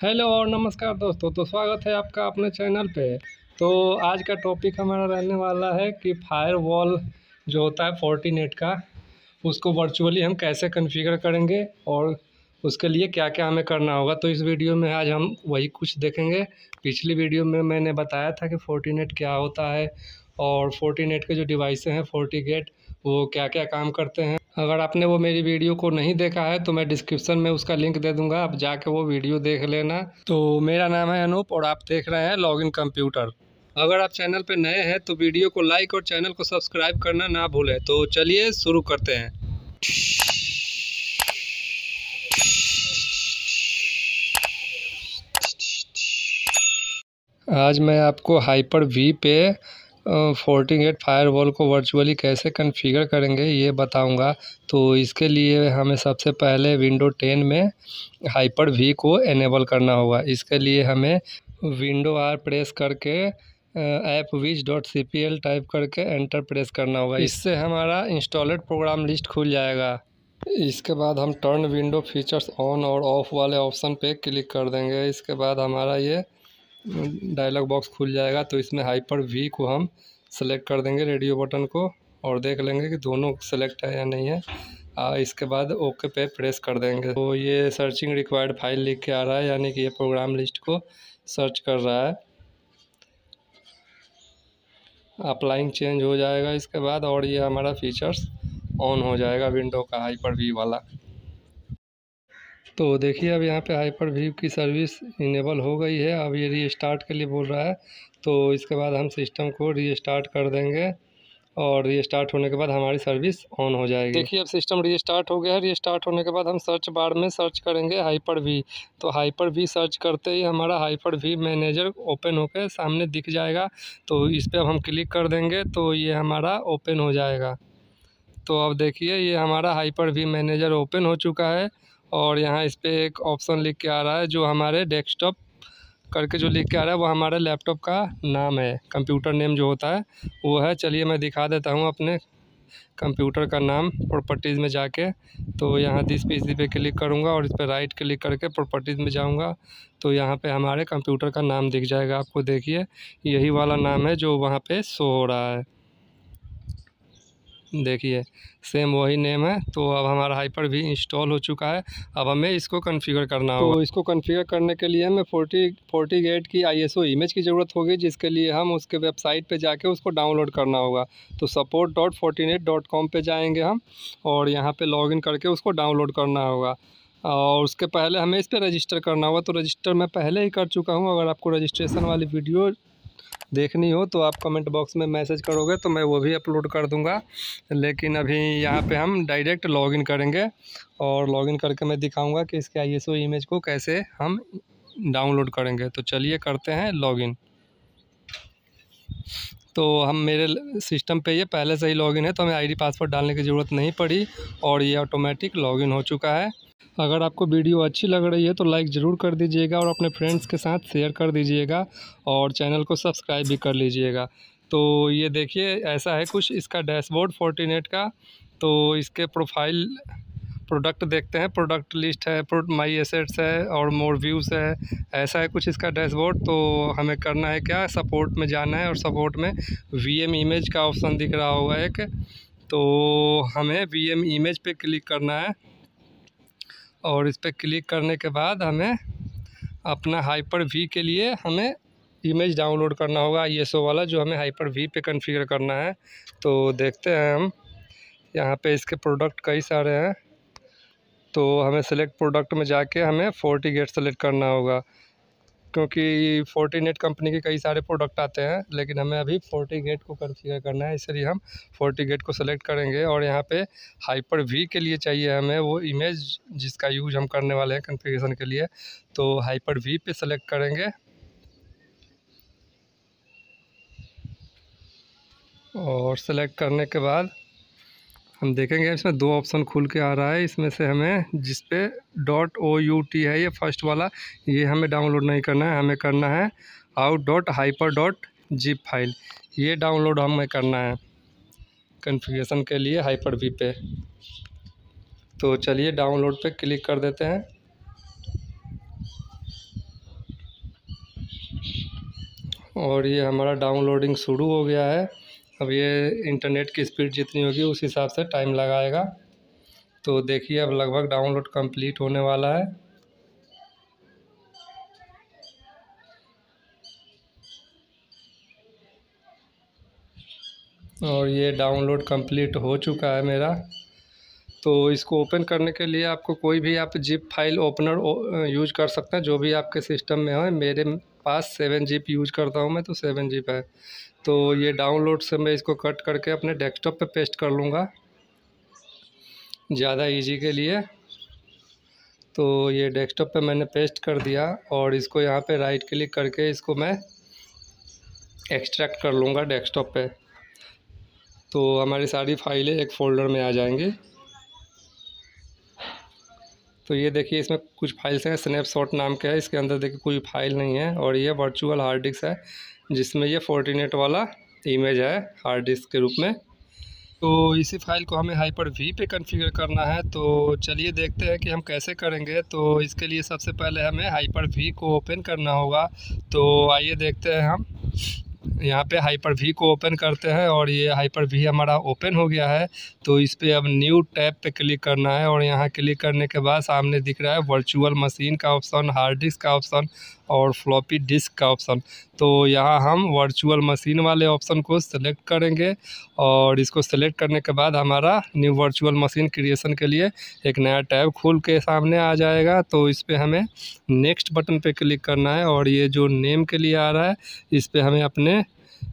Hello और नमस्कार दोस्तों तो स्वागत है आपका अपने चैनल पे। तो आज का टॉपिक हमारा रहने वाला है कि फायर वॉल जो होता है फोर्टीनेट का, उसको वर्चुअली हम कैसे कन्फिगर करेंगे और उसके लिए क्या क्या हमें करना होगा। तो इस वीडियो में आज हम वही कुछ देखेंगे। पिछली वीडियो में मैंने बताया था कि फोर्टीनेट क्या होता है और फोर्टीनेट के जो डिवाइस हैं, फोर्टी गेट वो क्या क्या काम करते हैं। अगर आपने वो मेरी वीडियो को नहीं देखा है तो मैं डिस्क्रिप्शन में उसका लिंक दे दूँगा, आप जाके वो वीडियो देख लेना। तो मेरा नाम है अनूप और आप देख रहे हैं लॉगिन कंप्यूटर। अगर आप चैनल पे नए हैं तो वीडियो को लाइक और चैनल को सब्सक्राइब करना ना भूलें। तो चलिए शुरू करते हैं। आज मैं आपको हाइपर वी पे फोर्टीन फायर वॉल को वर्चुअली कैसे कन्फिगर करेंगे ये बताऊँगा। तो इसके लिए हमें सबसे पहले विंडो टेन में हाइपर वी को एनेबल करना होगा। इसके लिए हमें विंडो आर प्रेस करके appwiz dot C P L type करके एंटर प्रेस करना होगा। इससे हमारा इंस्टॉलेड प्रोग्राम लिस्ट खुल जाएगा। इसके बाद हम टर्न विंडो फीचर्स ऑन और ऑफ़ वाले ऑप्शन पे क्लिक कर देंगे। इसके बाद हमारा ये डायलॉग बॉक्स खुल जाएगा तो इसमें हाइपर वी को हम सेलेक्ट कर देंगे रेडियो बटन को और देख लेंगे कि दोनों सेलेक्ट है या नहीं है। आ, इसके बाद ओके पे प्रेस कर देंगे। तो ये सर्चिंग रिक्वायर्ड फ़ाइल लिख के आ रहा है यानी कि ये प्रोग्राम लिस्ट को सर्च कर रहा है। अप्लाइंग चेंज हो जाएगा इसके बाद और ये हमारा फीचर्स ऑन हो जाएगा विंडो का हाइपर वी वाला। तो देखिए, अब यहाँ पे हाइपर व्यू की सर्विस इनेबल हो गई है। अब ये रीस्टार्ट के लिए बोल रहा है। तो इसके बाद हम सिस्टम को रीस्टार्ट कर देंगे और रीस्टार्ट होने के बाद हमारी सर्विस ऑन हो जाएगी। देखिए, अब सिस्टम रीस्टार्ट हो गया है। रीस्टार्ट होने के बाद हम सर्च बार में सर्च करेंगे हाइपर वी तो हाइपर वी सर्च करते ही हमारा हाइपर वी मैनेजर ओपन होकर सामने दिख जाएगा। तो इस पर अब हम क्लिक कर देंगे तो ये हमारा ओपन हो जाएगा। तो अब देखिए, ये हमारा हाइपर वी मैनेजर ओपन हो चुका है। और यहाँ इस पर एक ऑप्शन लिख के आ रहा है जो हमारे डेस्कटॉप करके जो लिख के आ रहा है, वो हमारे लैपटॉप का नाम है। कंप्यूटर नेम जो होता है, वो है। चलिए मैं दिखा देता हूँ अपने कंप्यूटर का नाम प्रॉपर्टीज़ में जाके। तो यहाँ दिस पीसी पे क्लिक करूँगा और इस पर राइट क्लिक करके प्रॉपर्टीज़ में जाऊँगा। तो यहाँ पे हमारे कंप्यूटर का नाम दिख जाएगा। आपको देखिए, यही वाला नाम है जो वहाँ पे शो हो रहा है। देखिए सेम वही नेम है। तो अब हमारा हाइपर भी इंस्टॉल हो चुका है। अब हमें इसको कॉन्फ़िगर करना होगा। तो इसको कॉन्फ़िगर करने के लिए हमें फोर्टी फोर्टी गेट की आईएसओ इमेज की ज़रूरत होगी जिसके लिए हम उसके वेबसाइट पे जाके उसको डाउनलोड करना होगा। तो support dot forti dot com पर जाएँगे हम और यहाँ पर लॉग करके उसको डाउनलोड करना होगा। और उसके पहले हमें इस पर रजिस्टर करना होगा। तो रजिस्टर मैं पहले ही कर चुका हूँ। अगर आपको रजिस्ट्रेशन वाली वीडियो देखनी हो तो आप कमेंट बॉक्स में मैसेज करोगे तो मैं वो भी अपलोड कर दूँगा। लेकिन अभी यहाँ पे हम डायरेक्ट लॉगिन करेंगे और लॉगिन करके मैं दिखाऊँगा कि इसके आईएसओ इमेज को कैसे हम डाउनलोड करेंगे। तो चलिए करते हैं लॉगिन तो हम मेरे सिस्टम पे ये पहले से ही लॉगिन है तो हमें आईडी पासवर्ड डालने की ज़रूरत नहीं पड़ी और ये ऑटोमेटिक लॉगिन हो चुका है। अगर आपको वीडियो अच्छी लग रही है तो लाइक ज़रूर कर दीजिएगा और अपने फ्रेंड्स के साथ शेयर कर दीजिएगा और चैनल को सब्सक्राइब भी कर लीजिएगा। तो ये देखिए, ऐसा है कुछ, इसका डैशबोर्ड फोर्टीनेट का तो इसके प्रोफ़ाइल प्रोडक्ट देखते हैं। प्रोडक्ट लिस्ट है माई एसेट्स है और मोर व्यूज़ है। ऐसा है कुछ इसका डैशबोर्ड तो हमें करना है क्या? सपोर्ट में जाना है और सपोर्ट में वी एम इमेज का ऑप्शन दिख रहा होगा एक। तो हमें वी एम इमेज पे क्लिक करना है और इस पर क्लिक करने के बाद हमें अपना हाइपर वी के लिए हमें इमेज डाउनलोड करना होगा आईएसओ वाला, जो हमें हाइपर वी पे कन्फिगर करना है। तो देखते हैं हम, यहाँ पे इसके प्रोडक्ट कई सारे हैं। तो हमें सेलेक्ट प्रोडक्ट में जाके हमें फोर्टी गेट सेलेक्ट करना होगा। क्योंकि फोर्टी नेट कंपनी के कई सारे प्रोडक्ट आते हैं, लेकिन हमें अभी फोर्टी गेट को कन्फिगर करना है। इसलिए हम फोर्टी गेट को सेलेक्ट करेंगे और यहाँ पे हाइपर वी के लिए चाहिए हमें वो इमेज जिसका यूज़ हम करने वाले हैं कन्फिगेशन के लिए। तो हाइपर वी पे सेलेक्ट करेंगे। और सेलेक्ट करने के बाद हम देखेंगे, इसमें दो ऑप्शन खुल के आ रहा है। इसमें से हमें जिस पे डॉट ओ यू टी है, ये फ़र्स्ट वाला, ये हमें डाउनलोड नहीं करना है, हमें करना है out dot hyper dot zip file ये डाउनलोड हमें करना है कन्फिगेशन के लिए हाइपर वी पे। तो चलिए डाउनलोड पे क्लिक कर देते हैं। और ये हमारा डाउनलोडिंग शुरू हो गया है। अब ये इंटरनेट की स्पीड जितनी होगी उस हिसाब से टाइम लगाएगा। तो देखिए, अब लगभग डाउनलोड कंप्लीट होने वाला है। और ये डाउनलोड कंप्लीट हो चुका है मेरा। तो इसको ओपन करने के लिए आपको कोई भी आप जिप फ़ाइल ओपनर यूज़ कर सकते हैं, जो भी आपके सिस्टम में हो, मेरे पास सेवन जिप यूज़ करता हूँ मैं तो सेवन जिप है। तो ये डाउनलोड से मैं इसको कट करके अपने डेस्कटॉप पे पेस्ट कर लूँगा। ज़्यादा इजी के लिए। तो ये डेस्कटॉप पे मैंने पेस्ट कर दिया और इसको यहाँ पे राइट क्लिक करके इसको मैं एक्सट्रैक्ट कर लूँगा डेस्कटॉप पे। तो हमारी सारी फाइलें एक फ़ोल्डर में आ जाएँगी। तो ये देखिए, इसमें कुछ फाइल्स हैं स्नैपशॉट नाम के है, इसके अंदर देखिए कोई फ़ाइल नहीं है और ये वर्चुअल हार्ड डिस्क है, जिसमें ये फोर्टीनेट वाला इमेज है हार्ड डिस्क के रूप में। तो इसी फ़ाइल को हमें हाइपर वी पे कॉन्फ़िगर करना है तो चलिए देखते हैं कि हम कैसे करेंगे। तो इसके लिए सबसे पहले हमें हाइपर वी को ओपन करना होगा तो आइए देखते हैं हम। यहाँ पे हाइपर वी को ओपन करते हैं और ये हाइपर भी हमारा ओपन हो गया है। तो इस पर अब न्यू टैब पे क्लिक करना है और यहाँ क्लिक करने के बाद सामने दिख रहा है वर्चुअल मशीन का ऑप्शन हार्ड डिस्क का ऑप्शन और फ्लॉपी डिस्क का ऑप्शन तो यहाँ हम वर्चुअल मशीन वाले ऑप्शन को सिलेक्ट करेंगे और इसको सेलेक्ट करने के बाद हमारा न्यू वर्चुअल मशीन क्रिएशन के लिए एक नया टैब खोल के सामने आ जाएगा. तो इस पर हमें नेक्स्ट बटन पे क्लिक करना है और ये जो नेम के लिए आ रहा है, इस पर हमें अपने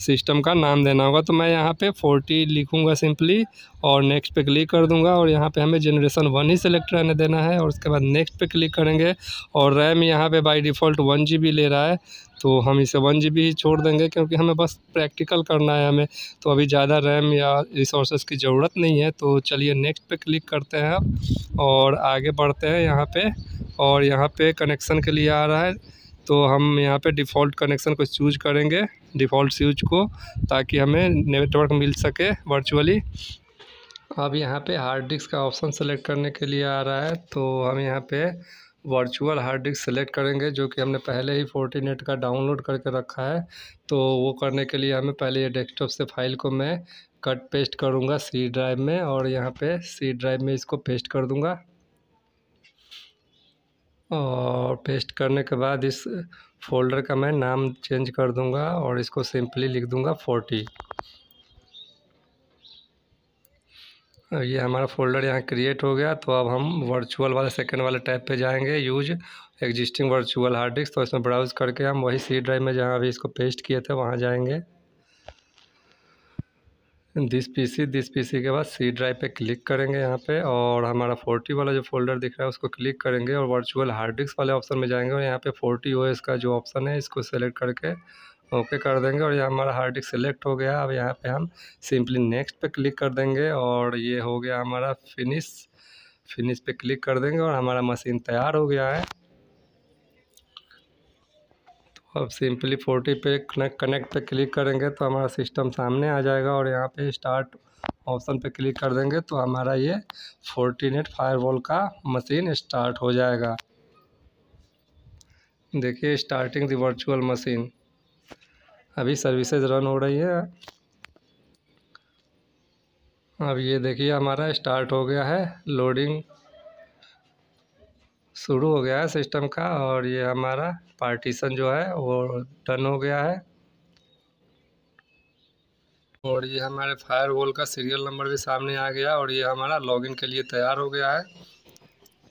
सिस्टम का नाम देना होगा। तो मैं यहाँ पे फोर्टी लिखूँगा सिंपली और नेक्स्ट पे क्लिक कर दूँगा और यहाँ पे हमें जनरेशन वन ही सेलेक्ट रहने देना है और उसके बाद नेक्स्ट पे क्लिक करेंगे और रैम यहाँ पे बाय डिफ़ॉल्ट वन जी ले रहा है। तो हम इसे वन जी ही छोड़ देंगे क्योंकि हमें बस प्रैक्टिकल करना है हमें। तो अभी ज़्यादा रैम या रिसोर्स की ज़रूरत नहीं है। तो चलिए नेक्स्ट पे क्लिक करते हैं और आगे बढ़ते हैं यहाँ पर और यहाँ पर कनेक्शन के लिए आ रहा है। तो हम यहाँ पे डिफ़ॉल्ट कनेक्शन को चूज़ करेंगे डिफ़ॉल्ट स्विच को, ताकि हमें नेटवर्क मिल सके वर्चुअली अब यहाँ पे हार्ड डिस्क का ऑप्शन सेलेक्ट करने के लिए आ रहा है तो हम यहाँ पे वर्चुअल हार्ड डिस्क सेलेक्ट करेंगे, जो कि हमने पहले ही फोर्टीनेट का डाउनलोड करके रखा है। तो वो करने के लिए हमें पहले ये डेस्कटॉप से फ़ाइल को मैं कट पेस्ट करूँगा सी ड्राइव में, और यहाँ पे सी ड्राइव में इसको पेस्ट कर दूँगा। और पेस्ट करने के बाद इस फ़ोल्डर का मैं नाम चेंज कर दूँगा और इसको सिंपली लिख दूँगा फोर्टी ये हमारा फ़ोल्डर यहाँ क्रिएट हो गया तो अब हम वर्चुअल वाले सेकंड वाले टैब पे जाएँगे use existing virtual hard disk तो इसमें ब्राउज़ करके हम वही सी ड्राइव में जहाँ अभी इसको पेस्ट किए थे, वहाँ जाएँगे। दिस पीसी दिस पीसी के बाद सी ड्राइव पे क्लिक करेंगे यहाँ पे और हमारा फोर्टी वाला जो फोल्डर दिख रहा है उसको क्लिक करेंगे और वर्चुअल हार्ड डिस्क वाले ऑप्शन में जाएँगे और यहाँ पे फोर्टी ओ का जो ऑप्शन है इसको सेलेक्ट करके ओके कर देंगे और यहाँ हमारा हार्ड डिस्क सेलेक्ट हो गया। अब यहाँ पे हम सिंपली नेक्स्ट पे क्लिक कर देंगे और ये हो गया हमारा फिनिश फिनिश पे क्लिक कर देंगे और हमारा मशीन तैयार हो गया है। अब सिंपली फोर्टी पे कनेक्ट कनेक्ट पे क्लिक करेंगे तो हमारा सिस्टम सामने आ जाएगा और यहाँ पे स्टार्ट ऑप्शन पे क्लिक कर देंगे तो हमारा ये फोर्टीनेट फायरवॉल का मशीन स्टार्ट हो जाएगा। देखिए, स्टार्टिंग द वर्चुअल मशीन। अभी सर्विसेज़ रन हो रही है। अब ये देखिए, हमारा स्टार्ट हो गया है। लोडिंग शुरू हो गया है सिस्टम का और ये हमारा पार्टीशन जो है वो डन हो गया है। और ये हमारे फायर वॉल का सीरियल नंबर भी सामने आ गया और ये हमारा लॉगिन के लिए तैयार हो गया है।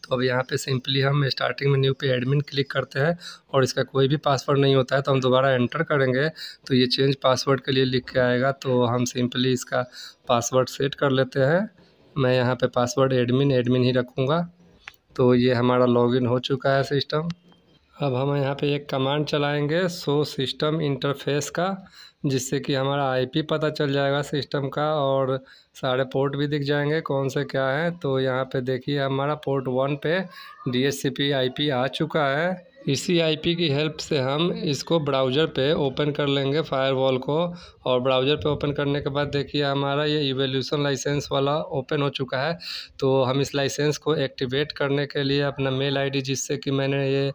तो अब यहाँ पे सिंपली हम स्टार्टिंग में न्यू पे एडमिन क्लिक करते हैं और इसका कोई भी पासवर्ड नहीं होता है तो हम दोबारा एंटर करेंगे। तो ये चेंज पासवर्ड के लिए लिख के आएगा तो हम सिंपली इसका पासवर्ड सेट कर लेते हैं। मैं यहाँ पे पासवर्ड एडमिन एडमिन ही रखूँगा। तो ये हमारा लॉगिन हो चुका है सिस्टम अब हम यहाँ पे एक कमांड चलाएँगे सो सिस्टम इंटरफेस का, जिससे कि हमारा आईपी पता चल जाएगा सिस्टम का और सारे पोर्ट भी दिख जाएँगे, कौन से क्या हैं। तो यहाँ पे देखिए, हमारा पोर्ट वन पे D S C P I P आ चुका है। इसी आईपी की हेल्प से हम इसको ब्राउज़र पे ओपन कर लेंगे फायरवॉल को। और ब्राउज़र पे ओपन करने के बाद देखिए, हमारा ये इवेल्यूशन लाइसेंस वाला ओपन हो चुका है। तो हम इस लाइसेंस को एक्टिवेट करने के लिए अपना मेल आईडी जिससे कि मैंने ये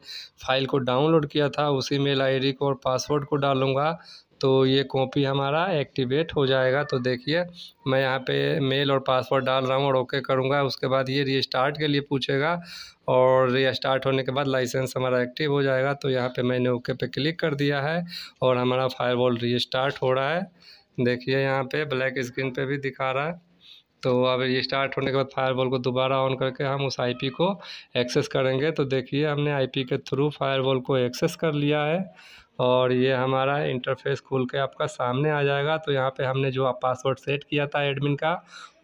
फ़ाइल को डाउनलोड किया था, उसी मेल आईडी को और पासवर्ड को डालूँगा। तो ये कॉपी हमारा एक्टिवेट हो जाएगा। तो देखिए, मैं यहाँ पे मेल और पासवर्ड डाल रहा हूँ और ओके करूँगा। उसके बाद ये रीस्टार्ट के लिए पूछेगा और रीस्टार्ट होने के बाद लाइसेंस हमारा एक्टिव हो जाएगा। तो यहाँ पे मैंने ओके पे क्लिक कर दिया है और हमारा फायरवॉल रीस्टार्ट हो रहा है। देखिए, यहाँ पे ब्लैक स्क्रीन पे भी दिखा रहा है। तो अब ये स्टार्ट होने के बाद फायरवॉल को दोबारा ऑन करके हम उस आईपी को एक्सेस करेंगे। तो देखिए, हमने आईपी के थ्रू फायरवॉल को एक्सेस कर लिया है। और ये हमारा इंटरफेस खुल के आपका सामने आ जाएगा। तो यहाँ पे हमने जो पासवर्ड सेट किया था एडमिन का,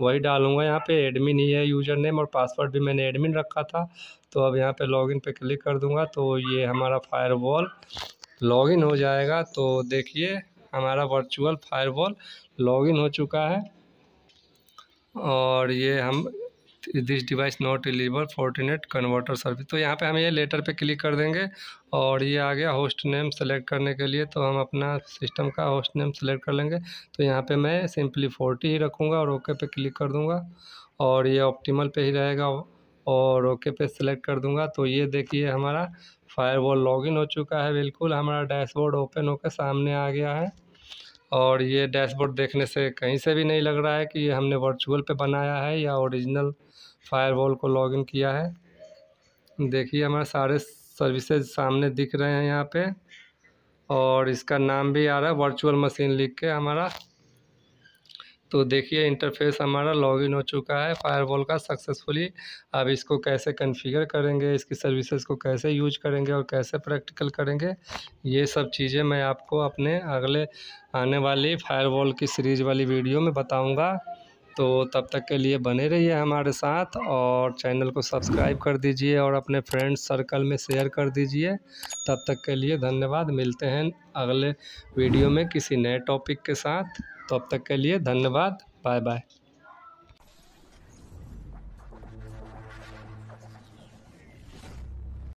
वही डालूँगा यहाँ पे। एडमिन ही है यूज़र नेम और पासवर्ड भी मैंने एडमिन रखा था। तो अब यहाँ पे लॉगिन पे क्लिक कर दूँगा तो ये हमारा फायरवॉल लॉगिन हो जाएगा। तो देखिए, हमारा वर्चुअल फायरवॉल लॉगिन हो चुका है। और ये हम this device not eligible Fortinet converter service तो यहाँ पे हम ये लेटर पे क्लिक कर देंगे और ये आ गया होस्ट नेम सेलेक्ट करने के लिए। तो हम अपना सिस्टम का होस्ट नेम सेलेक्ट कर लेंगे। तो यहाँ पे मैं सिंपली फोर्टी ही रखूँगा और ओके पे क्लिक कर दूँगा और ये ऑप्टीमल पे ही रहेगा और ओके पे सेलेक्ट कर दूँगा। तो ये देखिए हमारा फायरवॉल लॉगिन हो चुका है बिल्कुल। हमारा डैशबोर्ड ओपन होकर सामने आ गया है और ये डैशबोर्ड देखने से कहीं से भी नहीं लग रहा है कि ये हमने वर्चुअल पे बनाया है या ओरिजिनल फायरवॉल को लॉगिन किया है। देखिए, हमारे सारे सर्विसेज़ सामने दिख रहे हैं यहाँ पे। और इसका नाम भी आ रहा है, वर्चुअल मशीन लिख के हमारा। तो देखिए, इंटरफेस हमारा लॉगिन हो चुका है फायरवॉल का सक्सेसफुली। अब इसको कैसे कन्फिगर करेंगे, इसकी सर्विसेज़ को कैसे यूज़ करेंगे और कैसे प्रैक्टिकल करेंगे, ये सब चीज़ें मैं आपको अपने अगले आने वाली फायरवॉल की सीरीज़ वाली वीडियो में बताऊँगा। तो तब तक के लिए बने रहिए हमारे साथ और चैनल को सब्सक्राइब कर दीजिए और अपने फ्रेंड्स सर्कल में शेयर कर दीजिए। तब तक के लिए धन्यवाद। मिलते हैं अगले वीडियो में किसी नए टॉपिक के साथ। तब तक के लिए धन्यवाद। Bye bye